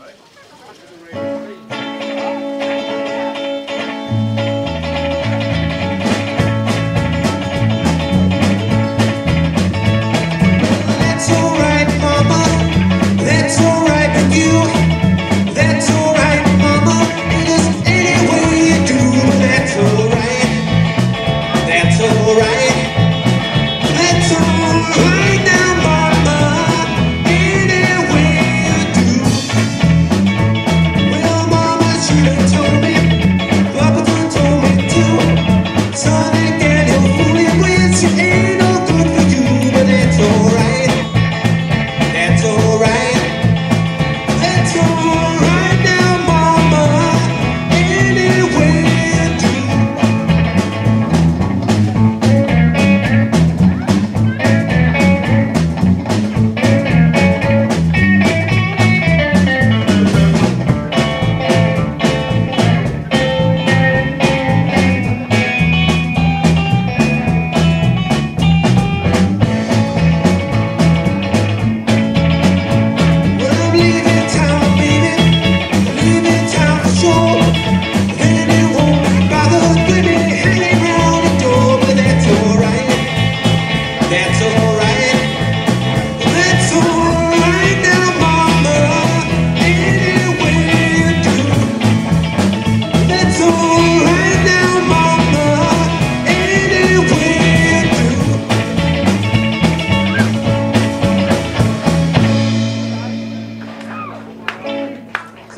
Right? Sorry.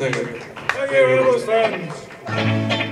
Thank you. Much, friends.